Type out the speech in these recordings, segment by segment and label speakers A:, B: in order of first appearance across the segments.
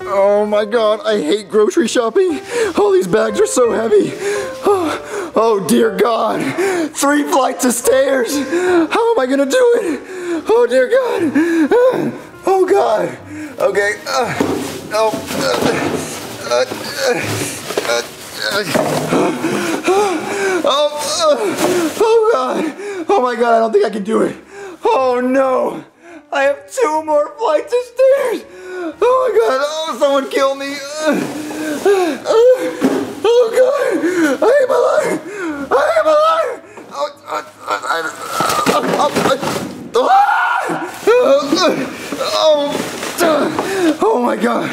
A: Oh my god, I hate grocery shopping. All these bags are so heavy. Oh, oh dear god. Three flights of stairs. How am I gonna do it? Oh dear god. Oh god. Okay. Uh, oh. Uh, uh, oh, oh god. Oh my god, I don't think I can do it. Oh no. I have two more flights of stairs. Oh my god. Oh, someone kill me. Oh god. I am alive. I am alive. Oh, oh, oh oh, oh my god.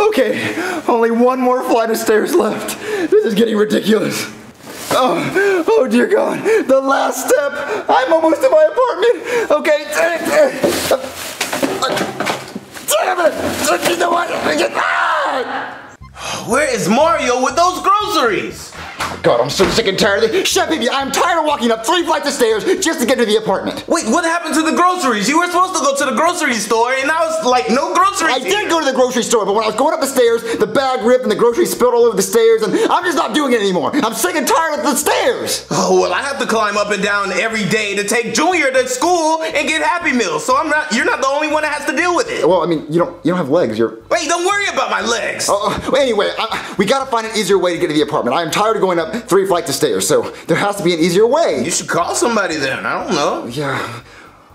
A: Okay, only one more flight of stairs left. This is getting ridiculous. Oh, oh dear God, the last step. I'm almost to my apartment. Okay.
B: Where is Mario with those groceries?
A: God, I'm so sick and tired of this. Chef Pee Pee, I'm tired of walking up three flights of stairs just to get to the apartment.
B: Wait, what happened to the groceries? You were supposed to go to the grocery store and now it's like no groceries.
A: I did go to the grocery store, but when I was going up the stairs, the bag ripped and the groceries spilled all over the stairs, and I'm just not doing it anymore. I'm sick and tired of the stairs.
B: Oh, well, I have to climb up and down every day to take Junior to school and get Happy Meals, so I'm not, you're not the only one that has to deal with it.
A: Well, I mean, you don't, you don't have legs. You're.
B: Wait, don't worry about my legs.
A: Uh, anyway, I, we gotta find an easier way to get to the apartment. I am tired of going up three flights of stairs, so there has to be an easier way.
B: You should call somebody then. I don't know.
A: Yeah.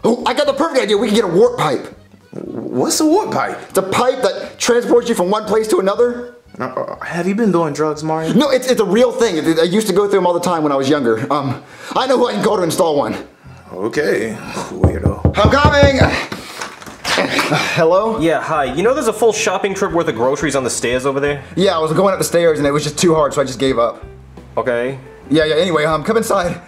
A: Oh, I got the perfect idea. We can get a warp pipe.
B: What's a warp pipe?
A: It's a pipe that transports you from one place to another.
B: Uh, have you been doing drugs, Mario?
A: No, it's, it's a real thing. I used to go through them all the time when I was younger. Um, I know who I can go to install one.
B: Okay, weirdo.
A: I'm coming. Hello?
C: Yeah, hi. You know there's a full shopping trip worth of groceries on the stairs over there?
A: Yeah, I was going up the stairs and it was just too hard, so I just gave up.
C: Okay.
A: Yeah, yeah. Anyway, um, come inside.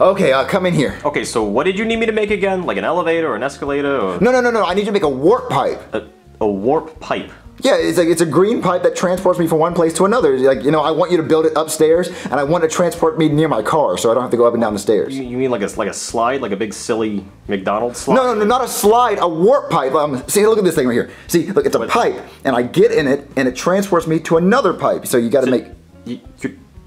A: Okay, uh, come in here.
C: Okay, so what did you need me to make again? Like an elevator or an escalator or
A: No, no, no, no. I need you to make a warp pipe.
C: a, a warp pipe?
A: Yeah, it's a, it's a green pipe that transports me from one place to another. Like, you know, I want you to build it upstairs, and I want to transport me near my car, so I don't have to go up and down the stairs.
C: You, you mean like a like a slide, like a big silly McDonald's slide?
A: No, no, no, not a slide, a warp pipe. Um, see, look at this thing right here. See, look, it's a
C: What?
A: pipe, and I get in it, and it transports me to another pipe. So you got to make,
C: You,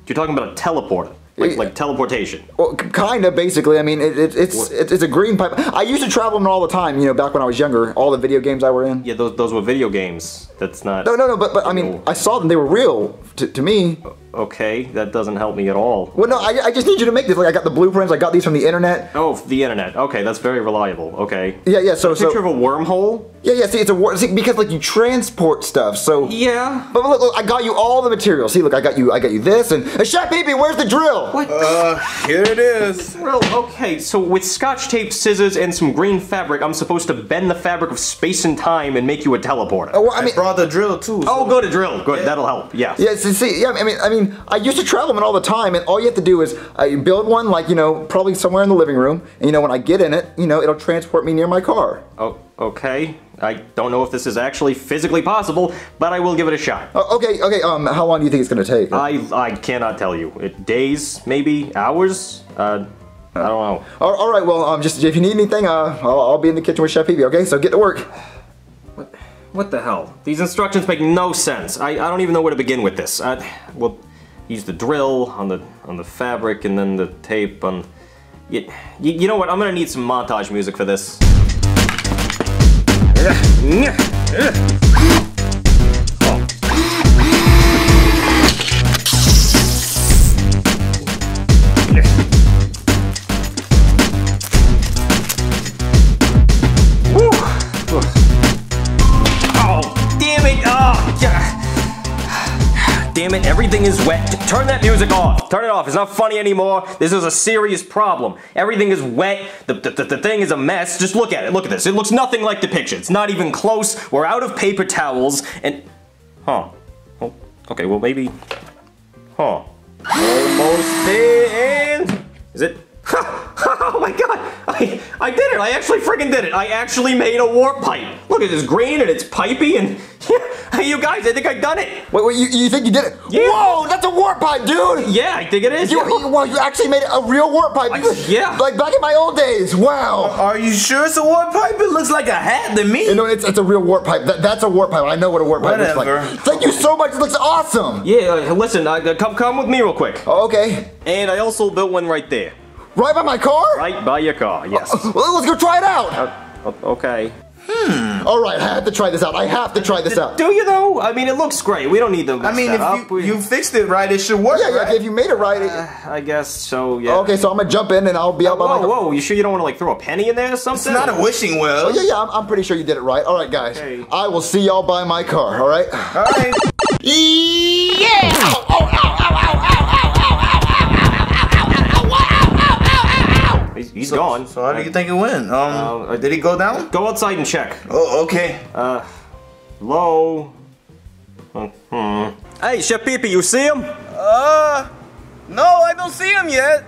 C: you're, talking about a teleporter, like like teleportation.
A: well, kind of, basically. I mean, it, it, it's, it's it's a green pipe. I used to travel in all the time. You know, back when I was younger, all the video games I were in.
C: Yeah, those those were video games. That's not.
A: No, no, no, but but I mean, I saw them. They were real to, to me. Oh.
C: Okay, that doesn't help me at all.
A: Well, no, I, I just need you to make this. Like, I got the blueprints. I got these from the internet.
C: Oh, the internet. Okay, that's very reliable. Okay.
A: Yeah, yeah. So, a
C: Picture
A: so
C: of a wormhole.
A: yeah, yeah. See, it's a war. See, because like you transport stuff. So
C: Yeah.
A: But look, look, I got you all the materials. See, look, I got you, I got you this, and uh, Chef Pee Pee, where's the drill?
C: What?
B: Uh, here it is.
C: Well, okay, so with scotch tape, scissors, and some green fabric, I'm supposed to bend the fabric of space and time and make you a teleporter.
A: Oh, well, I
B: I
A: mean,
B: brought the drill too.
C: Oh, go to drill. Good, that'll help. Yeah.
A: yeah, see, see, yeah, I mean, I mean, I used to travel them all the time, and all you have to do is uh, you build one, like you know, probably somewhere in the living room, and you know, when I get in it, you know, it'll transport me near my car.
C: Oh, okay. I don't know if this is actually physically possible, but I will give it a shot.
A: Oh, okay, okay. Um, how long do you think it's gonna take?
C: I I cannot tell you. It, days, maybe hours. Uh, I don't know.
A: all, all right, well, um, just if you need anything, uh, I'll, I'll be in the kitchen with Chef Pee Pee. Okay, so get to work.
C: What the hell? These instructions make no sense. I, I don't even know where to begin with this. I, well, use the drill on the on the fabric and then the tape on. You, you, you know what? I'm gonna need some montage music for this. Everything is wet. Turn that music off. Turn it off. It's not funny anymore. This is a serious problem. Everything is wet. The, the, the, the thing is a mess. Just look at it. Look at this. It looks nothing like the picture. It's not even close. We're out of paper towels and. Huh. Oh, okay, well, maybe. Huh. Almost there. Is it? oh my god! I, I did it! I actually freaking did it! I actually made a warp pipe! Look at this green and it's pipey and are you you guys. I think I've done it.
A: Wait, wait, you, you think you did it?
C: Yeah.
A: Whoa, that's a warp pipe, dude!
C: Yeah, I think it is.
A: You,
C: yeah.
A: you, well, you actually made a real warp pipe. You-
C: yeah.
A: Like back in my old days. Wow.
B: Are you sure it's a warp pipe? It looks like a hat to me.
A: You know, it's, it's a real warp pipe. That, that's a warp pipe. I know what a warp pipe looks
B: Whatever.
A: like. Thank you so much. It looks awesome.
C: Yeah, uh, listen, uh, come come with me real quick.
A: Oh, okay.
C: And I also built one right there.
A: Right by my car?
C: Right by your car, yes.
A: Well, let's go try it out.
C: Uh, okay.
A: All right, I have to try this out. I have to try this out.
C: Do you though? I mean, it looks great. We don't need to.
B: I mean, if
C: up.
B: you,
C: We-
B: you fixed it right, it should work,
A: Yeah, yeah.
B: right?
A: If you made it right. it- uh,
C: I guess so. Yeah.
A: Okay, so I'm gonna jump in and I'll be out by my
C: Whoa,
A: car.
C: whoa! You sure you don't want to like throw a penny in there or something?
B: It's not a wishing well.
A: Oh, yeah, yeah. I'm, I'm pretty sure you did it right. All right, guys.
C: Okay.
A: I will see y'all by my car. All right.
B: All right.
A: Yeah!
C: He's.
B: So how do you think it went? Um,
C: Uh,
B: did he go down?
C: Go outside and check.
B: Oh, okay.
C: Low. Hmm. Hey, Chef Pee Pee, you see him?
B: Uh, no, I don't see him yet.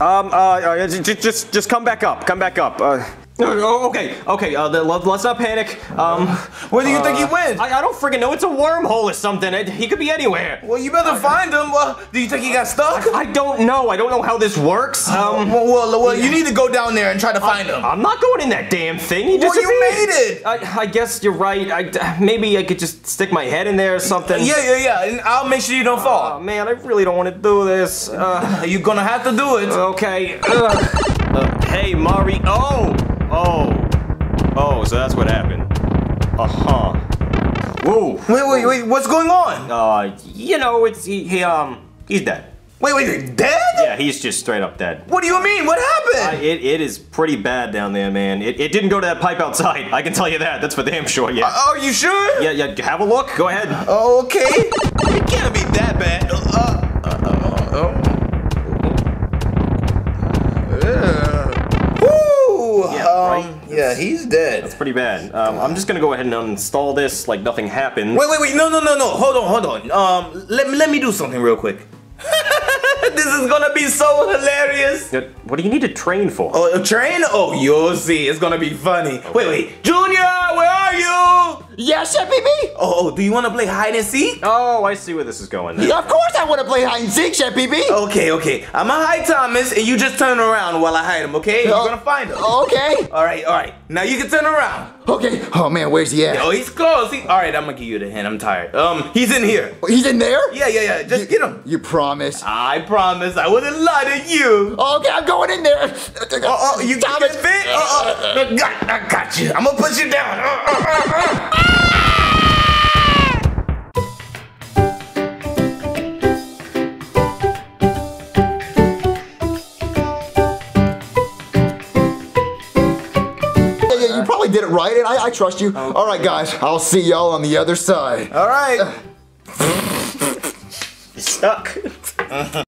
C: Um, uh, uh just, just, just come back up. Come back up. Uh, oh, okay, okay. Uh, the, let's not panic. Um,
B: Where do you think he
C: uh,
B: went?
C: I, I don't freaking know. It's a wormhole or something. It, he could be anywhere.
B: well, you better find him. Well, do you think he got stuck?
C: I don't know. I don't know how this works. Um,
B: well, well, well, you need to go down there and try to find him.
C: I'm not going in that damn thing. He
B: Well, you made it.
C: I, I guess you're right. I, maybe I could just stick my head in there or something.
B: Yeah, yeah, yeah. And I'll make sure you don't
C: Oh
B: fall.
C: man, I really don't want to do this. Uh,
B: You're gonna have to do it.
C: okay. Uh, hey, Mari. Oh, oh, oh. So that's what happened. Uh huh. Whoa.
B: Wait, wait, wait. What's going on?
C: Uh, you know, it's he, he um, he's dead.
B: Wait, wait, dead?
C: Yeah, he's just straight up dead.
B: What do you mean? What
C: Uh,
B: happened?
C: it, it is pretty bad down there, man. It, it didn't go to that pipe outside. I can tell you that. That's for damn sure. Yeah.
B: Are you sure?
C: Yeah, yeah. Have a look. Go ahead.
B: Oh, okay. It can't be that bad. Uh, uh, he's dead.
C: That's pretty bad. Um, I'm just gonna go ahead and uninstall this like nothing happened.
B: Wait, wait, wait. No, no, no, no. Hold on, hold on. Um, let me let me do something real quick. this is gonna be so hilarious.
C: What do you need to train for?
B: Oh, a train? Oh, you'll see. It's gonna be funny. Wait, wait. Junior, where are you?
A: Yeah, Chef Pee Pee?
B: Oh, oh, do you want to play hide and seek?
C: Oh, I see where this is going.
A: Yeah, of course I want to play hide and seek, Chef Pee Pee.
B: Okay, okay. I'm gonna hide Thomas, and you just turn around while I hide him. Okay? You're
A: Oh.
B: gonna find him.
A: Okay.
B: All right, all right. Now you can turn around.
A: Okay. Oh man, where's he at?
B: Oh, he's close. He, all right, I'm gonna give you the hint. I'm tired. Um, he's in here.
A: He's in there?
B: Yeah, yeah, yeah. Just get him.
A: You promise?
B: I promise I wouldn't lie to you.
A: Oh, okay, I'm going in there.
B: Oh, oh, you got it fit? Oh, oh, I got you. I'm gonna put you down. Uh,
A: right, and I, I trust you. All right, guys, I'll see y'all on the other side.
B: All right.
C: Stuck.